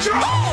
Joe!